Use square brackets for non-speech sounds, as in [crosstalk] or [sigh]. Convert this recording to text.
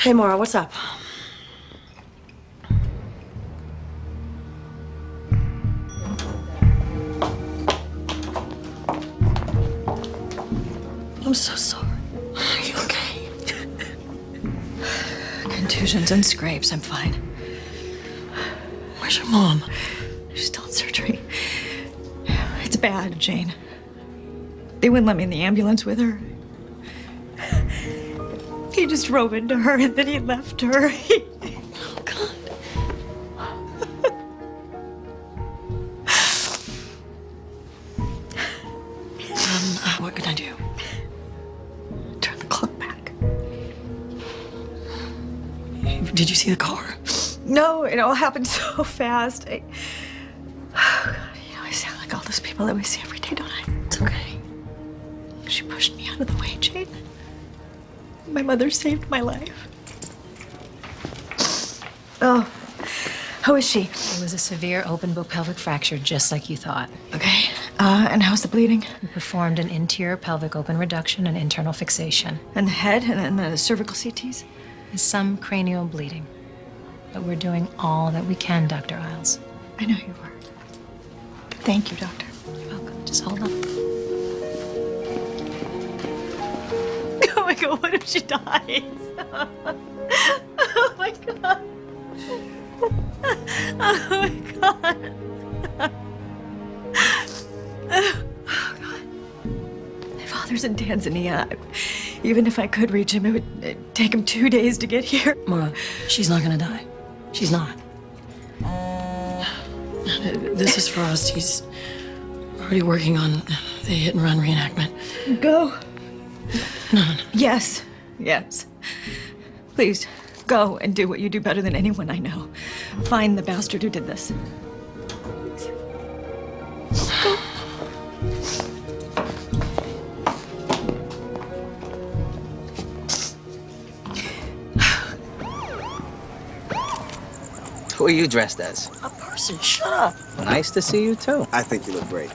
Hey, Maura, what's up? I'm so sorry. Are you okay? Contusions and scrapes. I'm fine. Where's your mom? She's still in surgery. It's bad, Jane. They wouldn't let me in the ambulance with her. He just drove into her and then he left her. Oh, [laughs] God. um, uh, what can I do? Turn the clock back. Did you see the car? No, it all happened [laughs] so fast. I, oh God, you know, I sound like all those people that we see every day, don't I? It's okay. She pushed me out of the way, Jane. My mother saved my life. Oh, how is she? It was a severe open book pelvic fracture, just like you thought. Okay. Uh, and how's the bleeding? We performed an anterior pelvic open reduction and internal fixation. And the head and, and the cervical CTs? There's some cranial bleeding. But we're doing all that we can, Dr. Isles. I know you are. Thank you, doctor. You're welcome. Just hold on. God, [laughs] what if she dies? [laughs] oh my god. [laughs] Oh my god. Oh god. My father's in Tanzania. Even if I could reach him, it would take him two days to get here. Maura, she's not gonna die. She's not. This is Frost. He's already working on the hit and run reenactment. Go. No, no, no. Yes. Yes. Please, go and do what you do better than anyone I know. Find the bastard who did this. Go. Who are you dressed as? A person, shut up. Nice to see you, too. I think you look great.